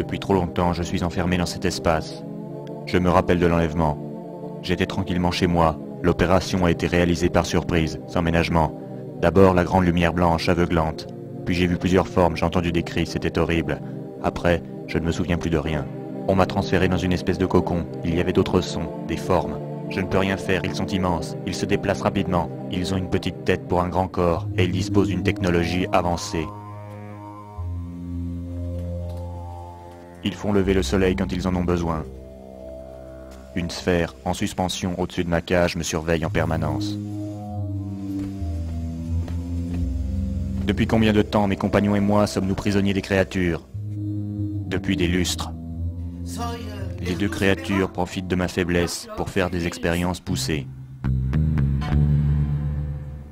Depuis trop longtemps, je suis enfermé dans cet espace. Je me rappelle de l'enlèvement. J'étais tranquillement chez moi. L'opération a été réalisée par surprise, sans ménagement. D'abord la grande lumière blanche, aveuglante. Puis j'ai vu plusieurs formes, j'ai entendu des cris, c'était horrible. Après, je ne me souviens plus de rien. On m'a transféré dans une espèce de cocon. Il y avait d'autres sons, des formes. Je ne peux rien faire, ils sont immenses. Ils se déplacent rapidement. Ils ont une petite tête pour un grand corps et ils disposent d'une technologie avancée. Ils font lever le soleil quand ils en ont besoin. Une sphère en suspension au-dessus de ma cage me surveille en permanence. Depuis combien de temps mes compagnons et moi sommes-nous prisonniers des créatures? Depuis des lustres. Les deux créatures profitent de ma faiblesse pour faire des expériences poussées.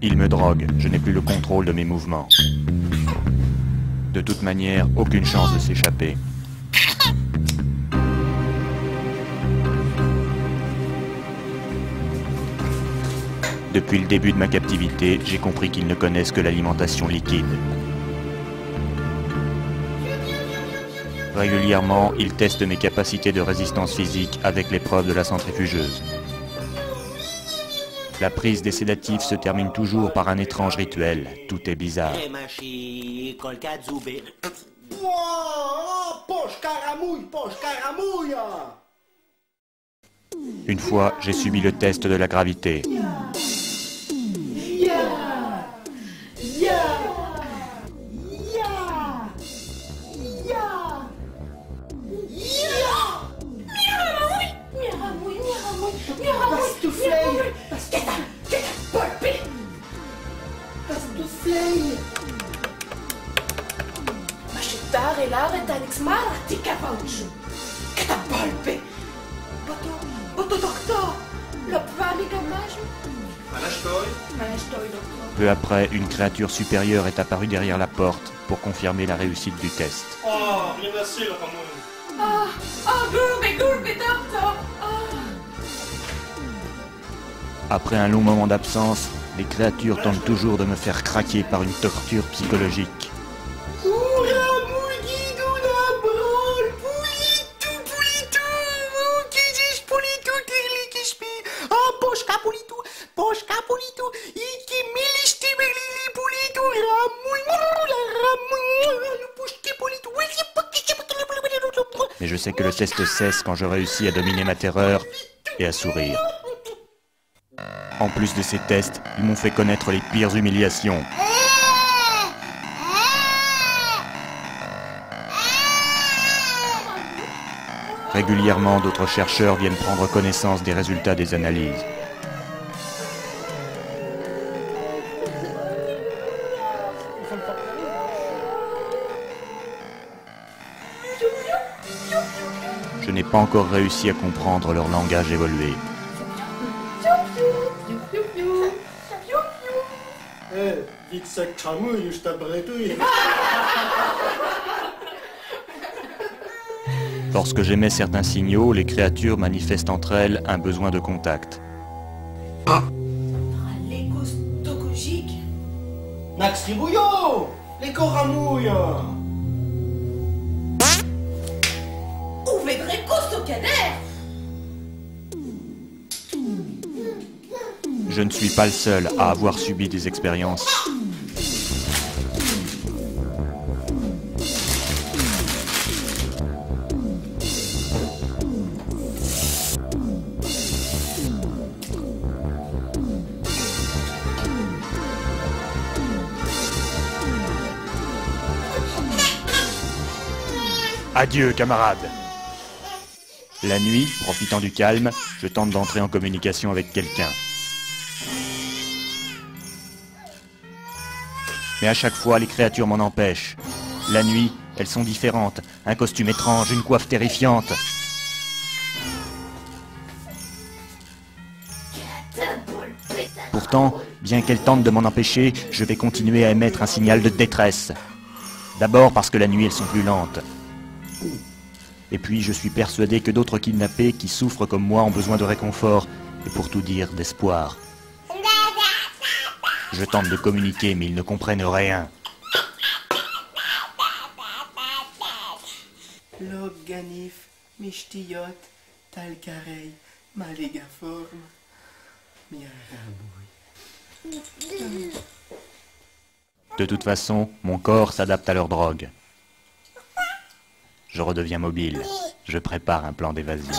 Ils me droguent, je n'ai plus le contrôle de mes mouvements. De toute manière, aucune chance de s'échapper. Depuis le début de ma captivité, j'ai compris qu'ils ne connaissent que l'alimentation liquide. Régulièrement, ils testent mes capacités de résistance physique avec l'épreuve de la centrifugeuse. La prise des sédatifs se termine toujours par un étrange rituel. Tout est bizarre. Une fois, j'ai subi le test de la gravité. Peu après, une créature supérieure est apparue derrière la porte pour confirmer la réussite du test. Après un long moment d'absence, les créatures tentent toujours de me faire craquer par une torture psychologique. Je sais que le test cesse quand je réussis à dominer ma terreur et à sourire. En plus de ces tests, ils m'ont fait connaître les pires humiliations. Régulièrement, d'autres chercheurs viennent prendre connaissance des résultats des analyses. Je n'ai pas encore réussi à comprendre leur langage évolué. Lorsque j'émets certains signaux, les créatures manifestent entre elles un besoin de contact. Je ne suis pas le seul à avoir subi des expériences. Adieu, camarade. La nuit, profitant du calme, je tente d'entrer en communication avec quelqu'un. Mais à chaque fois, les créatures m'en empêchent. La nuit, Elles sont différentes. Un costume étrange, une coiffe terrifiante. Pourtant, bien qu'elles tentent de m'en empêcher, je vais continuer à émettre un signal de détresse. D'abord parce que la nuit elles sont plus lentes. Et puis je suis persuadé que d'autres kidnappés qui souffrent comme moi ont besoin de réconfort et pour tout dire d'espoir. Je tente de communiquer mais ils ne comprennent rien. Logganif. De toute façon, mon corps s'adapte à leur drogue. Je redeviens mobile. Je prépare un plan d'évasion.